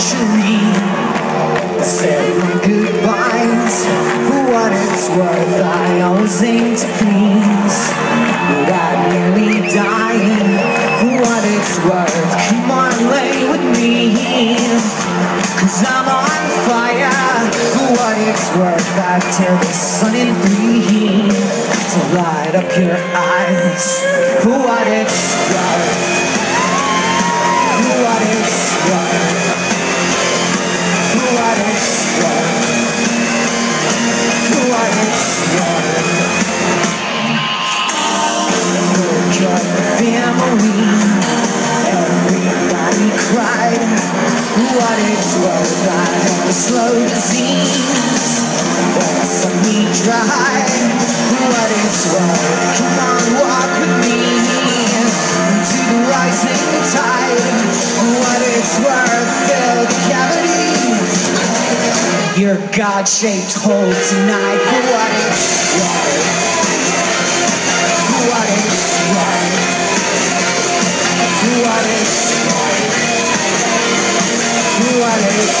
century. Said my goodbyes For what it's worth I always aim to please. But I'm nearly dying For what it's worth. Come on, lay with me Cause I'm on fire For what it's worth. I tear the sun in three To light up your eyes For what it's worth what it's worth. Have a slow disease. Me dry Come on, walk with me. The rising tide. What it's worth. Fill the cavity. Your God-shaped hole tonight. What it's worth. What it's worth. What it's worth. Juarez.